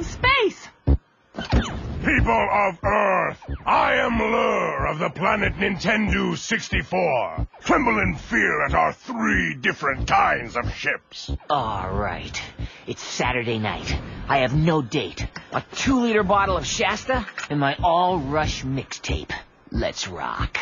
directly from space. People of Earth, I am Lrrr of the planet Nintendo 64. Tremble in fear at our three different kinds of ships. All right. It's Saturday night. I have no date. A two-liter bottle of Shasta and my all-rush mixtape. Let's rock.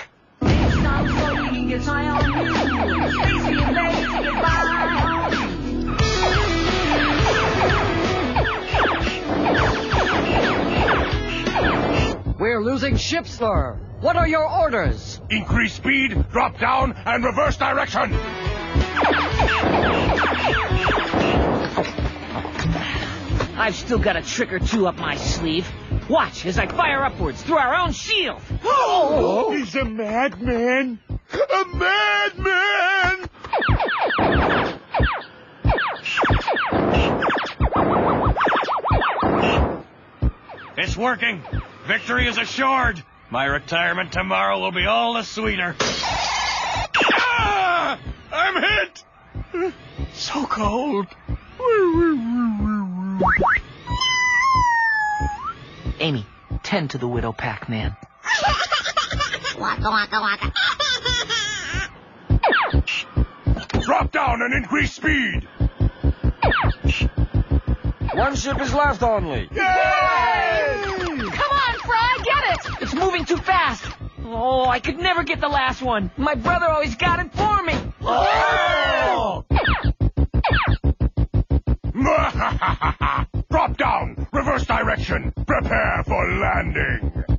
We're losing ships, sir. What are your orders? Increase speed, drop down, and reverse direction. I've still got a trick or two up my sleeve. Watch as I fire upwards through our own shield. Oh, he's a madman. A madman! It's working. Victory is assured. My retirement tomorrow will be all the sweeter. Ah! I'm hit! So cold. Amy, tend to the widow Pac-Man. Waka waka waka. Drop down and increase speed. One ship is left only. Come moving too fast. Oh, I could never get the last one. My brother always got it for me. Oh! Drop down. Reverse direction. Prepare for landing.